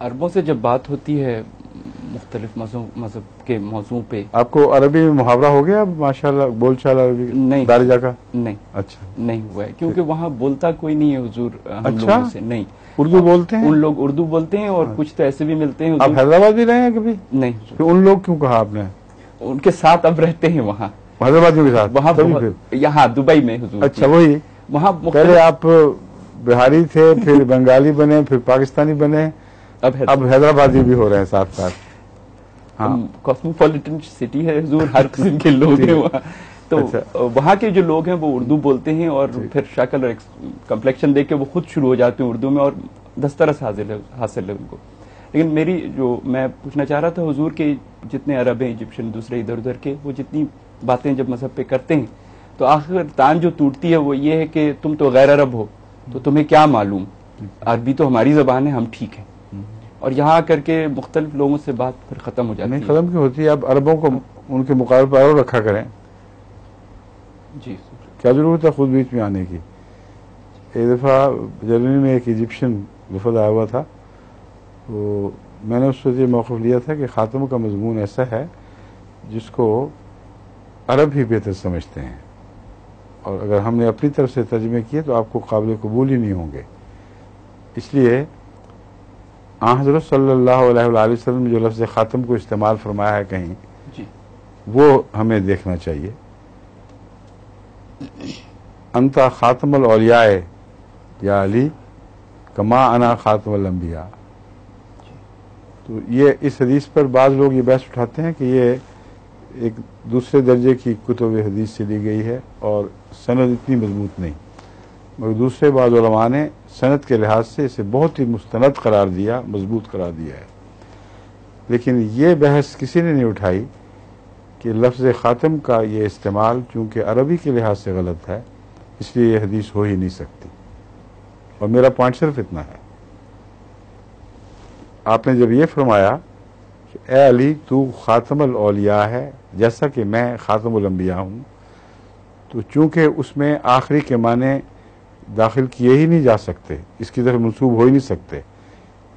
عربوں سے جب بات ہوتی ہے مختلف مذہب کے موضوع پہ آپ کو عربی میں محاورہ ہو گیا ماشاء اللہ بول چال عربی نہیں۔ دارجہ کا؟ نہیں۔ اچھا۔ نہیں ہوا ہے کیونکہ وہاں بولتا کوئی نہیں ہے حضور ہم اچھا؟ لوگوں سے۔ نہیں۔ اردو بولتے ہیں؟ ان لوگ اردو بولتے ہیں اور کچھ تو ایسے بھی ملتے ہیں۔ آپ حیدرآباد بھی رہے ہیں کبھی؟ نہیں۔ ان لوگ کیوں کہا آپ نے؟ ان کے ساتھ اب رہتے ہیں وہاں۔ حیدرآبادیوں کے ساتھ؟ وہاں یہاں دبئی میں حضور اچھا وہی۔ وہاں پہلے آپ بہاری تھے پھر بنگالی بنے پھر پاکستانی بنے۔ اب حیدرآبادی بھی ہو رہے ہیں ساتھ ساتھ۔ ہاں کاسموپولیٹن سٹی ہے حضور ہر قسم کے لوگ ہیں وہاں۔ تو اچھا۔ وہاں کے جو لوگ ہیں وہ اردو بولتے ہیں اور پھر شکل اور کمپلیکشن دیکھ کے وہ خود شروع ہو جاتے ہیں اردو میں اور دسترس حاصل ہے حاصل ہے ان کو۔ لیکن میری جو میں پوچھنا چاہ رہا تھا حضور کے جتنے عرب ہیں ایجپشن دوسرے ادھر ادھر کے وہ جتنی باتیں جب مذہب پہ کرتے ہیں تو آخر تان جو ٹوٹتی ہے وہ یہ ہے کہ تم تو غیر عرب ہو تو تمہیں کیا معلوم؟ عربی تو ہماری زبان ہے ہم ٹھیک ہیں۔ اور یہاں کر کے مختلف لوگوں سے بات پھر ختم ہو جاتی نہیں ہے۔ ختم کیوں ہوتی ہے؟ اب عربوں کو ان کے مقابلے پر اور رکھا کریں۔ جی کیا ضرورت ہے خود بیچ میں آنے کی؟ ایک دفعہ جرمنی میں ایک ایجپشین وفد آیا ہوا تھا۔ تو میں نے اس وقت یہ موقف لیا تھا کہ خاتم کا مضمون ایسا ہے جس کو عرب ہی بہتر سمجھتے ہیں۔ اور اگر ہم نے اپنی طرف سے ترجمے کیے تو آپ کو قابل قبول ہی نہیں ہوں گے۔ اس لیے آ حضرت صلی اللہ علیہ وآلہ وسلم نے جو لفظ خاتم کو استعمال فرمایا ہے کہیں جی۔ وہ ہمیں دیکھنا چاہیے۔ انتا خاتم الاولیاء یا علی کما انا خاتم الانبیاء۔ تو یہ اس حدیث پر بعض لوگ یہ بحث اٹھاتے ہیں کہ یہ ایک دوسرے درجے کی کتب حدیث سے لی گئی ہے اور سند اتنی مضبوط نہیں۔ مگر دوسرے بعض علماء نے سند کے لحاظ سے اسے بہت ہی مستند قرار دیا، مضبوط قرار دیا ہے۔ لیکن یہ بحث کسی نے نہیں اٹھائی کہ لفظ خاتم کا یہ استعمال چونکہ عربی کے لحاظ سے غلط ہے، اس لیے یہ حدیث ہو ہی نہیں سکتی۔ اور میرا پوائنٹ صرف اتنا ہے۔ آپ نے جب یہ فرمایا کہ اے علی، تو خاتم الاولیاء ہے، جیسا کہ میں خاتم الانبیاء ہوں، تو چونکہ اس میں آخری کے معنی داخل کیے ہی نہیں جا سکتے، اس کی طرف منسوب ہو ہی نہیں سکتے۔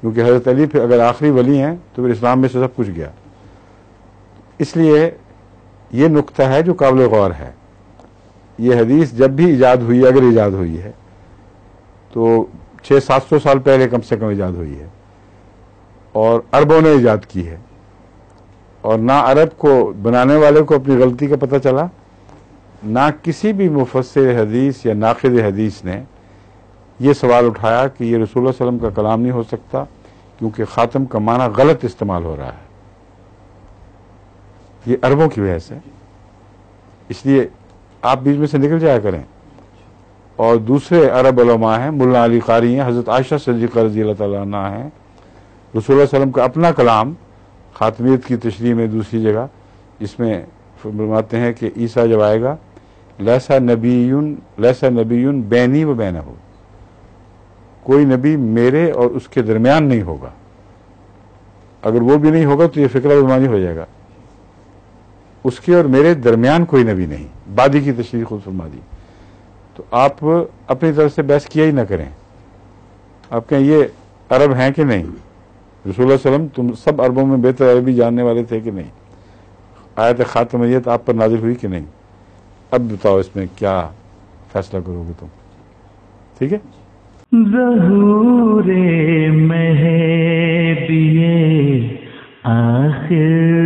کیونکہ حضرت علی پھر اگر آخری ولی ہیں تو پھر اسلام میں سے سب کچھ گیا۔ اس لیے یہ نقطہ ہے جو قابل غور ہے۔ یہ حدیث جب بھی ایجاد ہوئی اگر ایجاد ہوئی ہے، تو چھ سات سو سال پہلے کم سے کم ایجاد ہوئی ہے۔ اور عربوں نے ایجاد کی ہے۔ اور نہ عرب کو بنانے والے کو اپنی غلطی کا پتہ چلا نہ کسی بھی مفسر حدیث یا ناقد حدیث نے یہ سوال اٹھایا کہ یہ رسول اللہ علیہ وسلم کا کلام نہیں ہو سکتا کیونکہ خاتم کا معنی غلط استعمال ہو رہا ہے۔ یہ عربوں کی وجہ سے اس لیے آپ بیچ میں سے نکل جایا کریں۔ اور دوسرے عرب علماء ہیں ملا علی قاری ہیں، حضرت عائشہ صدیقہ رضی اللہ تعالیٰ عنہ ہیں۔ رسول اللہ علیہ وسلم کا اپنا کلام خاتمیت کی تشریح میں دوسری جگہ جس میں فرماتے ہیں کہ عیسیٰ جب آئے گا لیسا نبی لیسا نبی بینی و بین ہو۔ کوئی نبی میرے اور اس کے درمیان نہیں ہوگا۔ اگر وہ بھی نہیں ہوگا تو یہ فکرہ بمانی ہو جائے گا۔ اس کے اور میرے درمیان کوئی نبی نہیں۔ بادی کی تشریح خود فرما دی۔ تو آپ اپنی طرف سے بحث کیا ہی نہ کریں۔ آپ کہیں یہ عرب ہیں کہ نہیں؟ رسول اللہ علیہ وسلم، تم سب عربوں میں بہتر عربی جاننے والے تھے کہ نہیں؟ آیت خاتمیت آپ پر نازل ہوئی کہ نہیں؟ اب بتاؤ اس میں کیا فیصلہ کرو گے تم؟ ٹھیک ہے؟ ظہور میں آخر